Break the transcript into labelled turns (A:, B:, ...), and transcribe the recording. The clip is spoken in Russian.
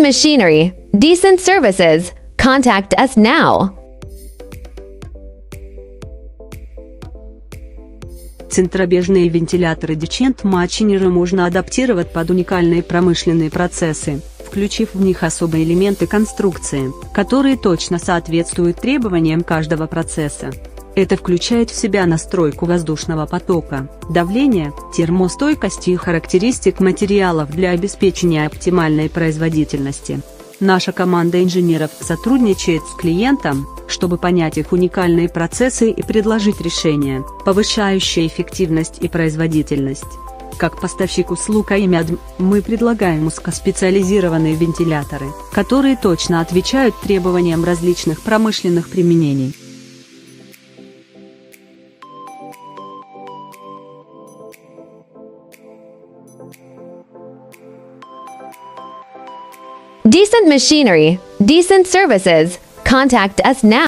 A: machinery, decent services. Contact us now.
B: Центробежные вентиляторы Decent Machinera можно адаптировать под уникальные промышленные процессы, включив в них особые элементы конструкции, которые точно соответствуют требованиям каждого процесса. Это включает в себя настройку воздушного потока, давления, термостойкости и характеристик материалов для обеспечения оптимальной производительности. Наша команда инженеров сотрудничает с клиентом, чтобы понять их уникальные процессы и предложить решения, повышающие эффективность и производительность. Как поставщик услуг АИМЯД, мы предлагаем узкоспециализированные вентиляторы, которые точно отвечают требованиям различных промышленных применений.
A: Decent machinery, decent services. Contact us now.